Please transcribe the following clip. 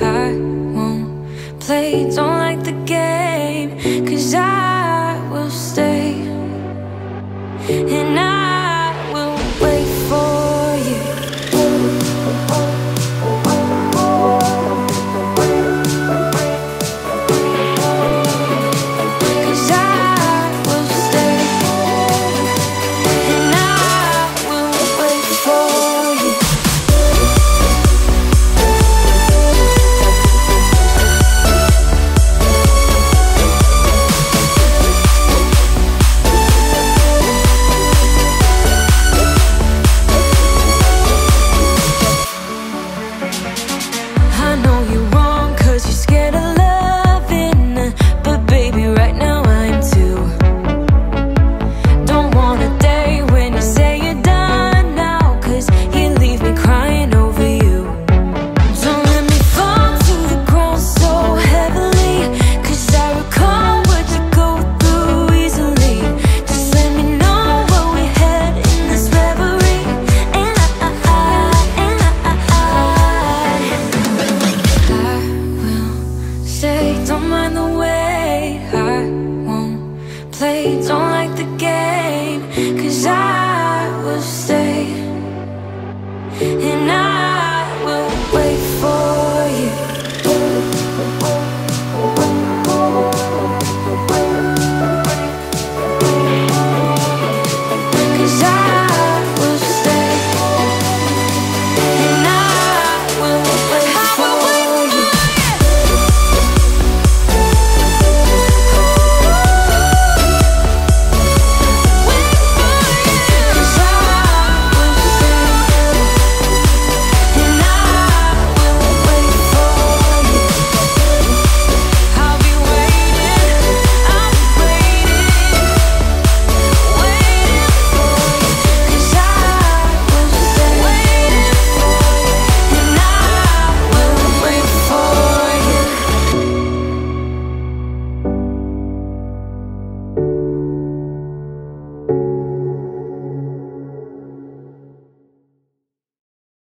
I won't play, don't like the game Cause I will stay. And Don't mind the way I won't play. Don't like the game Cause I will stay.